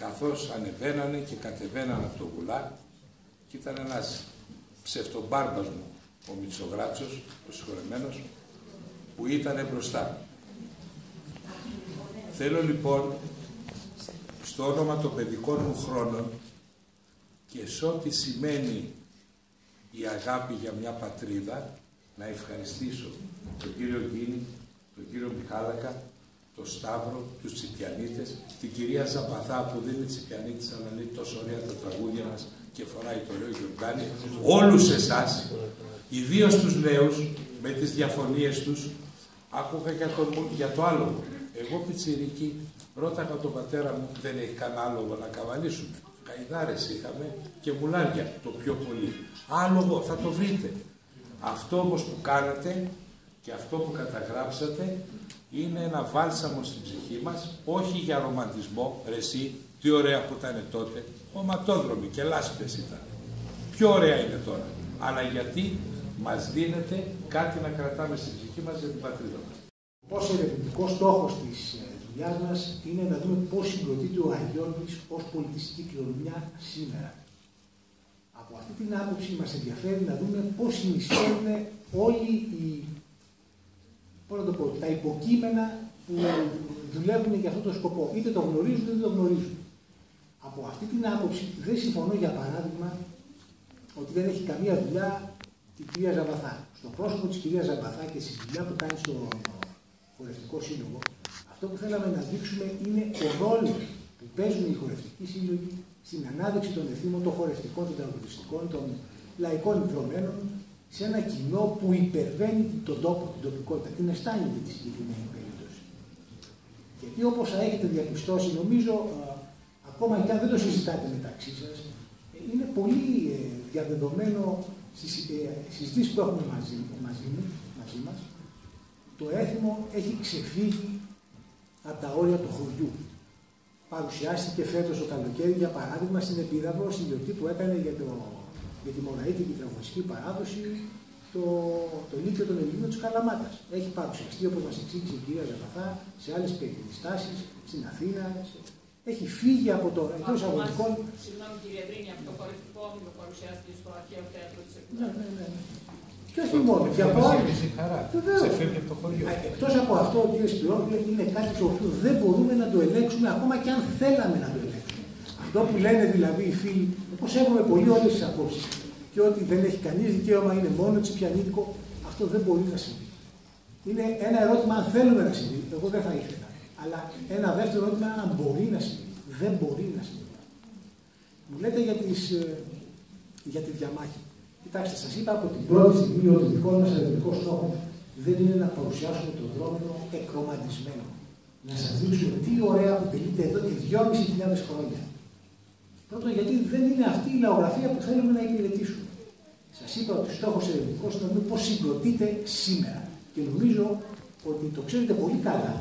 καθώς ανεβαίνανε και κατεβαίνανε από το γουλά και ήταν ένας ψευτομπάρμπας μου, ο Μητσογράτσος, ο συγχωρεμένος, που ήταν μπροστά. Θέλω λοιπόν, στο όνομα των παιδικών μου χρόνων και σε ό,τι σημαίνει η αγάπη για μια πατρίδα, να ευχαριστήσω τον κύριο Γκίνη, τον κύριο Μιχάλακα, τον Σταύρο, τους Τσιπιανίτες, την κυρία Ζαπαθά που δεν είναι Τσιπιανίτης αλλά λέει τόσο ωραία τα τραγούδια μας και φοράει το ωραίο γιορτάνι, όλους εσάς, ιδίως τους νέους, με τις διαφωνίες τους, άκουγα για το, για το άλογο. Εγώ πιτσιρίκι ρώταγα τον πατέρα μου, δεν έχει κανένα άλογο να καβαλήσουμε. Καϊδάρες είχαμε και μουλάρια το πιο πολύ. Άλογο θα το βρείτε. Αυτό όμως που κάνατε και αυτό που καταγράψατε είναι ένα βάλσαμο στην ψυχή μας, όχι για ρομαντισμό, ρε εσύ, τι ωραία που ήταν τότε, οματόδρομοι και λάσπες ήταν. Πιο ωραία είναι τώρα. Αλλά γιατί μας δίνεται κάτι να κρατάμε στην ψυχή μας για την πατρίδα μας. Πώς ερευνητικό στόχος της ε, δουλειάς μας είναι να δούμε πώς συγκροτείται ο Αγιώργης ως πολιτιστική κληρονομιά σήμερα. Από αυτή την άποψη μας ενδιαφέρει να δούμε πώς συνεισφέρουν όλοι οι πώς να το πω, τα υποκείμενα που δουλεύουν για αυτόν τον σκοπό. Είτε το γνωρίζουν είτε δεν το γνωρίζουν. Από αυτή την άποψη δεν συμφωνώ για παράδειγμα ότι δεν έχει καμία δουλειά η κυρία Ζαμπαθά. Στο πρόσωπο της κυρίας Ζαμπαθά και στη δουλειά που κάνει στο χορευτικό σύλλογο, αυτό που θέλαμε να δείξουμε είναι ο ρόλος που παίζουν οι χορευτικοί σύλλογοι στην ανάδειξη των εθήμων, των χορευτικών, των τραγουδιστικών, των λαϊκών ιδρωμένων σε ένα κοινό που υπερβαίνει τον τόπο, την τοπικότητα, την αισθάνεται τη συγκεκριμένη περίπτωση. Γιατί όπως θα έχετε διαπιστώσει, νομίζω, ακόμα και αν δεν το συζητάτε μεταξύ σας, είναι πολύ ε, διαδεδομένο στις ε, συζητήσεις που έχουμε μαζί, μαζί, μαζί μας, το έθιμο έχει ξεφύγει από τα όρια του χωριού. Παρουσιάστηκε φέτος το καλοκαίρι, για παράδειγμα, στην Επίδαυρο, στην γιορτή που έκανε για το για τη μοναίτικη τραγουδιστική παράδοση το, το Λύκειο των Ελλήνων της Καλαμάτας. Έχει παρουσιαστεί, όπως μας εξήγησε η κυρία Ζαπαθά, σε άλλες περιστάσει, στην Αθήνα. Έχει φύγει από το εντός εισαγωγικών. Συγγνώμη κύριε Βρίνη, από το χορευτικό όμιλο παρουσιάστηκε στο αρχαίο θέατρο της Εκκλησίας. Ναι, ναι, ναι. Και όχι μόνο, και από άλλε. Ξεφεύγει από το χωριό. Εκτός από αυτό, ο κύριε Σπυρόπουλε είναι κάτι το οποίο δεν μπορούμε να το ελέγξουμε ακόμα και αν θέλαμε να το ελέγξουμε. Αυτό που λένε δηλαδή οι φίλοι Όπω έχουμε πολύ όλε τι απόψει και ότι δεν έχει κανείς δικαίωμα, είναι μόνο τσιπιανίτικο, αυτό δεν μπορεί να συμβεί. Είναι ένα ερώτημα αν θέλουμε να συμβεί. Εγώ δεν θα ήθελα. Αλλά ένα δεύτερο ερώτημα αν μπορεί να συμβεί. Δεν μπορεί να συμβεί. Μου λέτε για, τις, ε, για τη διαμάχη. Κοιτάξτε, σας είπα από την πρώτη στιγμή ότι ο δικό μας ερευνητικό στόχο δεν είναι να παρουσιάσουμε τον δρόμο εκρομαντισμένο. Να σας δείξουμε τι ωραία που τελείται εδώ και 2.500 χρόνια. Πρώτον, γιατί δεν είναι αυτή η λαογραφία που θέλουμε να υπηρετήσουμε. Σας είπα ότι ο στόχος ερευνητικό είναι να δούμε πώς συγκροτείται σήμερα. Και νομίζω ότι το ξέρετε πολύ καλά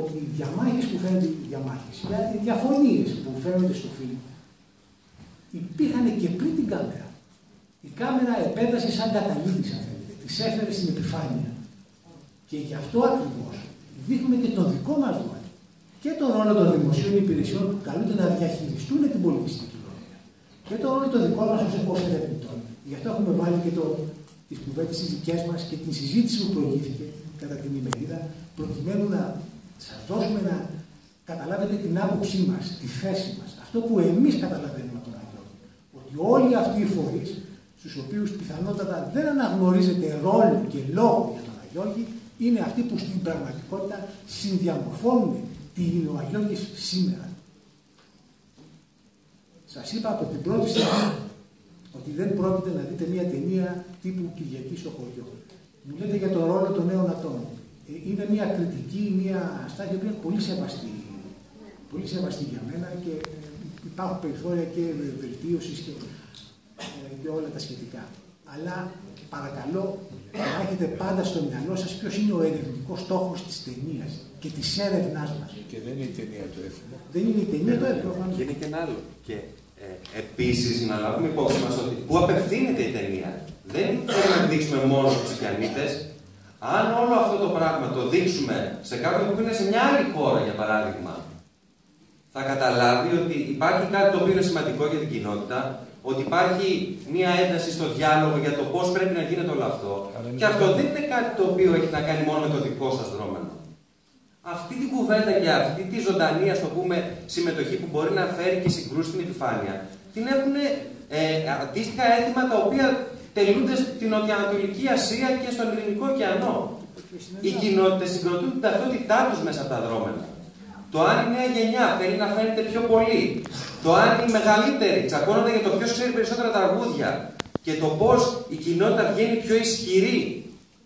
ότι οι διαμάχες που φαίνονται, οι διαμάχες, οι διαφωνίες που φαίνονται στο φιλμ υπήρχαν και πριν την κάμερα. Η κάμερα επέδρασε σαν καταλήτης, αν θέλετε. Της έφερε στην επιφάνεια. Και γι' αυτό ακριβώς δείχνουμε και τον δικό μας ρόλο και τον ρόλο των δημοσίων υπηρεσιών που καλούνται να διαχειριστούν την πολιτιστική κοινωνία και τον ρόλο των δικών μας ως ερευνητών. Γι' αυτό έχουμε βάλει και τις κουβέντες τις δικές μας και την συζήτηση που προηγήθηκε κατά την ημερίδα, προκειμένου να σας δώσουμε να καταλάβετε την άποψή μας, τη θέση μας, αυτό που εμείς καταλαβαίνουμε τον Αγιώργη. Ότι όλοι αυτοί οι φορείς, στους οποίους πιθανότατα δεν αναγνωρίζεται ρόλο και λόγο για τον Αγιώργη, είναι αυτοί που στην πραγματικότητα συνδιαμορφώνουν τι είναι ο Αγιώργης σήμερα. Σας είπα από την πρώτη στιγμή ότι δεν πρόκειται να δείτε μια ταινία τύπου Κυριακής στο χωριός. Μου λέτε για τον ρόλο των νέων ατόμων. Ε, είναι μια κριτική, μια στάδια που είναι πολύ σεβαστή. Πολύ σεβαστή για μένα και υπάρχουν περιθώρια και βελτίωσης και, ε, και όλα τα σχετικά. Αλλά παρακαλώ να έχετε πάντα στο μυαλό σας ποιος είναι ο ερευνητικός στόχος της ταινίας και της έρευνάς μας. Και δεν είναι η ταινία του έφημα. Δεν είναι η ταινία του έφημα. Και είναι και ένα άλλο. Και ε, επίσης να λάβουμε υπόψη μας ότι που απευθύνεται η ταινία δεν θέλουμε να δείξουμε μόνο τους Τσιπιανίτες. Αν όλο αυτό το πράγμα το δείξουμε σε κάποιον που είναι σε μια άλλη χώρα, για παράδειγμα, θα καταλάβει ότι υπάρχει κάτι το οποίο είναι σημαντικό για την κοινότητα, ότι υπάρχει μία ένταση στο διάλογο για το πώς πρέπει να γίνεται όλο αυτό. Και αυτό δεν είναι κάτι το οποίο έχει να κάνει μόνο με το δικό σας δρόμενο. Αυτή την κουβέντα και αυτή τη ζωντανή, ας το πούμε, συμμετοχή που μπορεί να φέρει και συγκρούσεις στην επιφάνεια, την έχουν ε, αντίστοιχα έθιμα τα οποία τελούνται στην Νοτιοανατολική Ασία και στον Ειρηνικό ωκεανό. Οι κοινότητες συγκροτούν την ταυτότητά τους μέσα από τα δρόμενα. Το αν η νέα γενιά θέλει να φαίνεται πιο πολύ, το αν οι μεγαλύτεροι τσακώνονται για το ποιος ξέρει περισσότερα τραγούδια και το πώς η κοινότητα βγαίνει πιο ισχυρή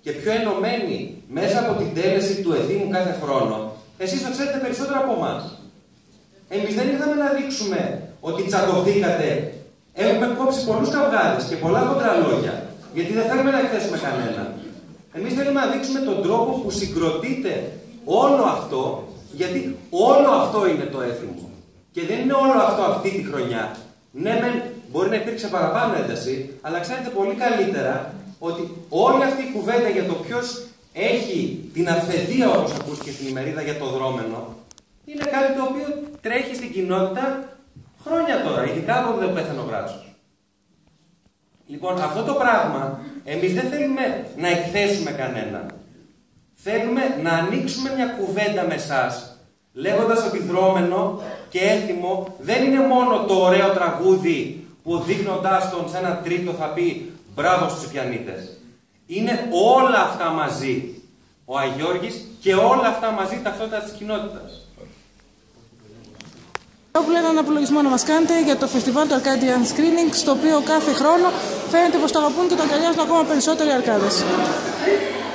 και πιο ενωμένη μέσα από την τέλεση του εδήμου κάθε χρόνο, εσείς το ξέρετε περισσότερο από εμάς. Εμείς δεν ήρθαμε να δείξουμε ότι τσακωθήκατε. Έχουμε κόψει πολλούς καυγάδες και πολλά κοντρά λόγια. Γιατί δεν θέλουμε να εκθέσουμε κανένα. Εμείς θέλουμε να δείξουμε τον τρόπο που συγκροτείται όλο αυτό γιατί όλο αυτό είναι το έθιμο. Και δεν είναι όλο αυτό αυτή τη χρονιά. Ναι, μεν μπορεί να υπήρξε παραπάνω ένταση, αλλά ξέρετε πολύ καλύτερα ότι όλη αυτή η κουβέντα για το ποιος έχει την αυθεντία, όπω ακούστηκε στην ημερίδα για το δρόμενο, είναι κάτι το οποίο τρέχει στην κοινότητα χρόνια τώρα, ειδικά από δεν πέθανε ο Βράτσος. Λοιπόν, αυτό το πράγμα εμείς δεν θέλουμε να εκθέσουμε κανέναν. Θέλουμε να ανοίξουμε μια κουβέντα με εσά, λέγοντας ότι δρόμενο και έθιμο δεν είναι μόνο το ωραίο τραγούδι που δείχνοντάς τον σε ένα τρίτο θα πει μπράβο στους πιανίτες. Είναι όλα αυτά μαζί ο Αγιώργης και όλα αυτά μαζί ταυτότητας της κοινότητας. Όπου ένα απολογισμό να μας κάνετε για το φεστιβάλ του Arcadian Screening, στο οποίο κάθε χρόνο φαίνεται πως το αγαπούν και το αγκαλιάζουν ακόμα περισσότεροι αρκάδες.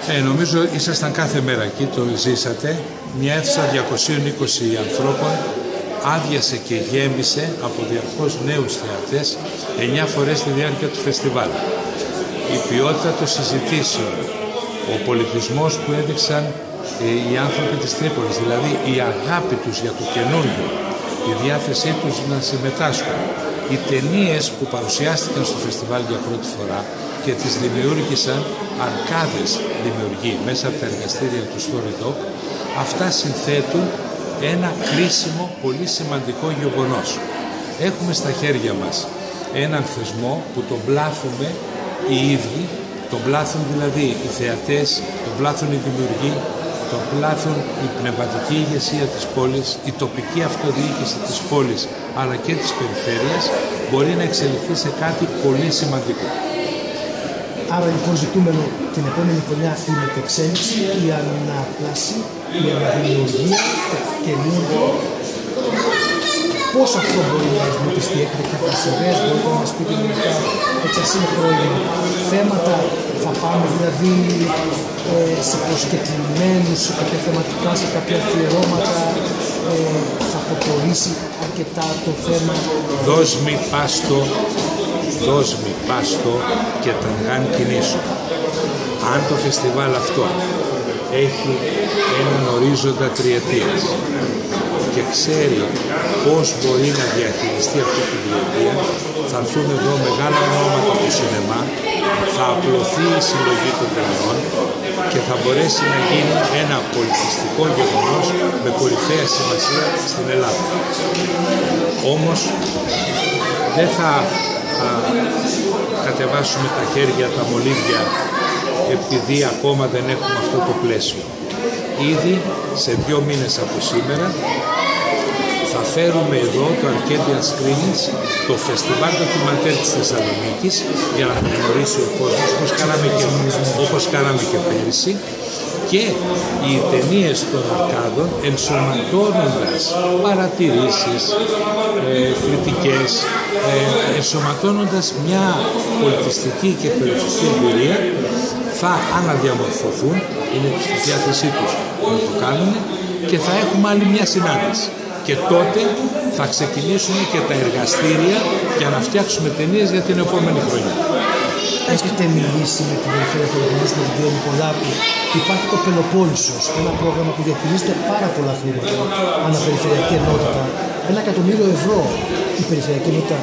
Ε, νομίζω ήσασταν κάθε μέρα εκεί, το ζήσατε. Μια αίθουσα 220 ανθρώπων άδειασε και γέμισε από 200 νέους θεατές 9 φορές τη διάρκεια του φεστιβάλ. Η ποιότητα των συζητήσεων, ο πολιτισμός που έδειξαν ε, οι άνθρωποι της Τρίπολης, δηλαδή η αγάπη τους για το καινούργιο, η διάθεσή τους να συμμετάσχουν, οι ταινίες που παρουσιάστηκαν στο φεστιβάλ για πρώτη φορά και τις δημιούργησαν αρκάδες δημιουργοί μέσα από τα εργαστήρια του Story αυτά συνθέτουν ένα κρίσιμο, πολύ σημαντικό γεγονός. Έχουμε στα χέρια μας έναν θεσμό που τον πλάθουμε οι ίδιοι, τον πλάθουν δηλαδή οι θεατές, τον πλάθουν οι δημιουργοί, τον πλάθουν η πνευματική ηγεσία της πόλης, η τοπική αυτοδιοίκηση της πόλης αλλά και της περιφέρειας μπορεί να εξελιχθεί σε κάτι πολύ σημαντικό. Άρα λοιπόν ζητούμενο την επόμενη χρονιά η μετεξέλιξη, η ανάπλαση, η αναδημιουργία, το καινούργιο. Πώς αυτό μπορεί να εμπλουτιστεί εκ κάποιες ιδέες, μπορείτε να μας πείτε μετά, έτσι ας είναι πρώην, θέματα θα πάμε δηλαδή ε, σε προσκεκλημένους, σε κάποια θεματικά, σε κάποια αφιερώματα, ε, θα προχωρήσει αρκετά το θέμα. Δώσ' μη πάστο δώσ' μη πάστο και γάν κινήσου. Αν το φεστιβάλ αυτό έχει έναν ορίζοντα τριετίας και ξέρει πώς μπορεί να διαχειριστεί αυτή τη τριετία, θα έρθουν εδώ μεγάλα ονόματα του σινεμά, θα απλωθεί η συλλογή των ταινιών και θα μπορέσει να γίνει ένα πολιτιστικό γεγονός με κορυφαία σημασία στην Ελλάδα. Όμως δεν θα κατεβάσουμε τα χέρια, τα μολύβια επειδή ακόμα δεν έχουμε αυτό το πλαίσιο. Ήδη σε δύο μήνες από σήμερα θα φέρουμε εδώ το Arcadian Screenings, το φεστιβάλ ντοκιμαντέρ της Θεσσαλονίκης για να το γνωρίσει ο κόσμος όπως κάναμε και, όπως κάναμε και πέρυσι και οι ταινίες των αρκάδων ενσωματώνοντας παρατηρήσεις, ε, κριτικές, ε, ενσωματώνοντας μια πολιτιστική και περιφερειακή εμπειρία θα αναδιαμορφωθούν, είναι στη διάθεσή τους να το κάνουν και θα έχουμε άλλη μια συνάντηση. Και τότε θα ξεκινήσουν και τα εργαστήρια για να φτιάξουμε ταινίες για την επόμενη χρονιά. Έχετε μιλήσει με την Περιφέρεια Πολιτισμού με τον κ. Νικολάκου υπάρχει το Πελοπόλησος, ένα πρόγραμμα που διαχειρίζεται πάρα πολλά χρήματα αναπεριφερειακή ενότητα. Ένα εκατομμύριο ευρώ η Περιφερειακή Ενότητα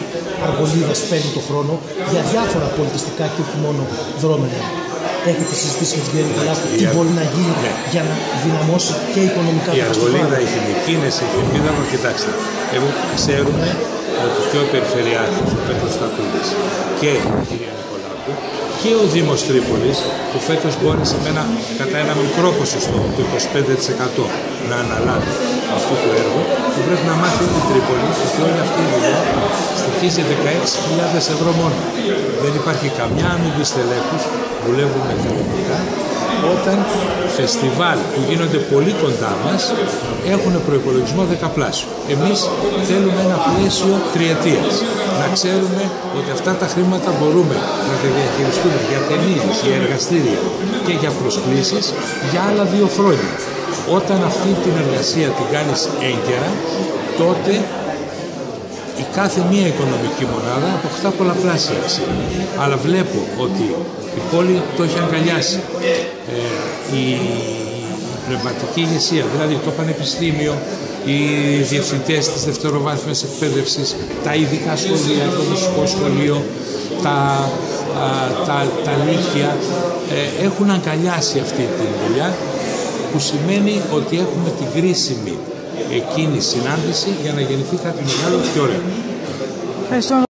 Αργολίδας παίρνει το χρόνο για διάφορα πολιτιστικά και όχι μόνο δρόμενα. Έχετε συζητήσει με τον κ. Νικολάκου τι μπορεί να γίνει ναι. για να δυναμώσει και οικονομικά Η Αργολίδα έχει Μικίνες, έχει Μίδανο, κοιτάξτε. Εγώ ξέρουμε ότι και ο Περιφερειάρχης, ο Πέτρος Στατούλης και η κυρία Νικολάκου και ο Δήμος Τρίπολης που φέτος μπόρεσε με ένα, κατά ένα μικρό ποσοστό, το 25% να αναλάβει αυτού του έργου που πρέπει να μάθει όλη η Τρίπολη ότι όλη αυτή η δουλειά στοιχίζει 16.000 ευρώ μόνο. Δεν υπάρχει καμιά αμοιβή στελέχους, δουλεύουμε εθελοντικά όταν φεστιβάλ που γίνονται πολύ κοντά μας έχουν προϋπολογισμό δεκαπλάσιο. Εμείς θέλουμε ένα πλαίσιο τριετίας. Να ξέρουμε ότι αυτά τα χρήματα μπορούμε να τα διαχειριστούμε για ταινίες, για εργαστήρια και για προσκλήσεις για άλλα δύο χρόνια. Όταν αυτή την εργασία την κάνεις έγκαιρα, τότε η κάθε μία οικονομική μονάδα αποκτά πολλαπλάσια αξία. Αλλά βλέπω ότι η πόλη το έχει αγκαλιάσει. Ε, η πνευματική ηγεσία, δηλαδή το πανεπιστήμιο, οι διευθυντές της δευτεροβάθμιας εκπαίδευσης, τα ειδικά σχολεία, το μουσικό σχολείο, τα, τα, τα λύκεια, ε, έχουν αγκαλιάσει αυτή τη δουλειά που σημαίνει ότι έχουμε την κρίσιμη εκείνη συνάντηση για να γεννηθεί κάτι μεγάλο και ωραίο.